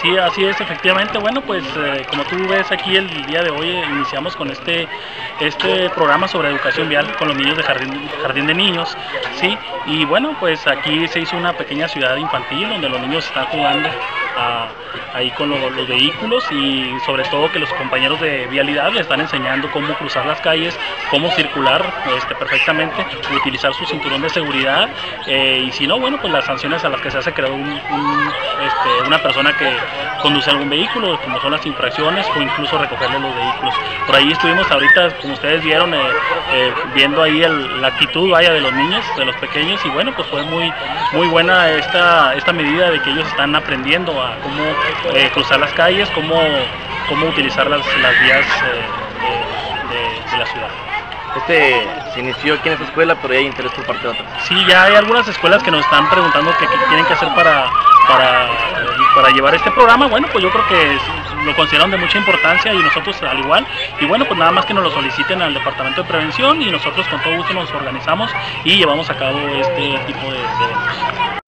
Sí, así es, efectivamente. Bueno, pues eh, como tú ves aquí el día de hoy eh, iniciamos con este, este programa sobre educación vial con los niños de jardín, jardín de niños, ¿sí? Y bueno, pues aquí se hizo una pequeña ciudad infantil donde los niños están jugando ahí con lo- los vehículos y sobre todo que los compañeros de vialidad le están enseñando cómo cruzar las calles, cómo circular este, perfectamente, utilizar su cinturón de seguridad eh, y si no, bueno, pues las sanciones a las que se hace creado este, una persona que conduce algún vehículo, como son las infracciones o incluso recogerle los vehículos. Por ahí estuvimos ahorita, como ustedes vieron, eh, eh, viendo ahí la actitud vaya de los niños, de los pequeños y bueno, pues fue muy muy buena esta esta medida de que ellos están aprendiendo a cómo eh, cruzar las calles, cómo cómo utilizar las, las vías eh, de- de- de la ciudad. Este se inició aquí en esta escuela, pero ya hay interés por parte de otras. Sí, ya hay algunas escuelas que nos están preguntando qué, qué tienen que hacer para, para, para llevar este programa. Bueno, pues yo creo que es- lo consideran de mucha importancia y nosotros al igual. Y bueno, pues nada más que nos lo soliciten al Departamento de Prevención y nosotros con todo gusto nos organizamos y llevamos a cabo este tipo de, de eventos.